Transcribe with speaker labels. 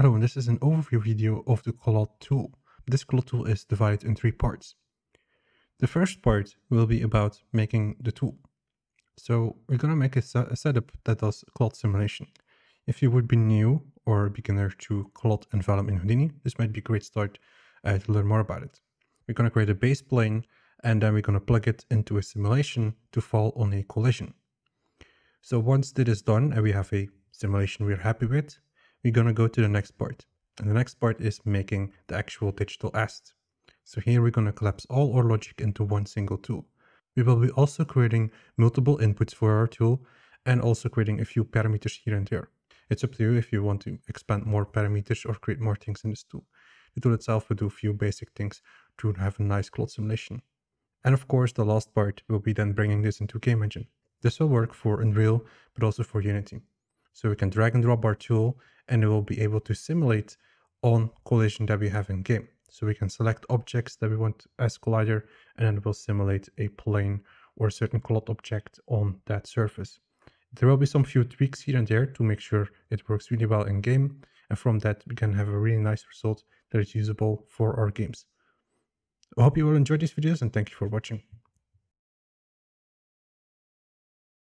Speaker 1: Hello, and this is an overview video of the Cloth tool. This Cloth tool is divided in three parts. The first part will be about making the tool. So we're going to make a, a, setup that does cloth simulation. If you would be new or a beginner to cloth and Vellum in Houdini, this might be a great start uh, to learn more about it. We're going to create a base plane and then we're going to plug it into a simulation to fall on a collision. So once that is done and we have a simulation we're happy with, we're going to go to the next part. And the next part is making the actual digital asset. So here we're going to collapse all our logic into one single tool. We will be also creating multiple inputs for our tool and also creating a few parameters here and there. It's up to you if you want to expand more parameters or create more things in this tool. The tool itself will do a few basic things to have a nice cloth simulation. And of course, the last part will be then bringing this into Game Engine. This will work for Unreal, but also for Unity. So we can drag and drop our tool and it will be able to simulate on collision that we have in game. So we can select objects that we want as collider and then it will simulate a plane or a certain cloth object on that surface. There will be some few tweaks here and there to make sure it works really well in game. And from that, we can have a really nice result that is usable for our games. I hope you will enjoy these videos and thank you for watching.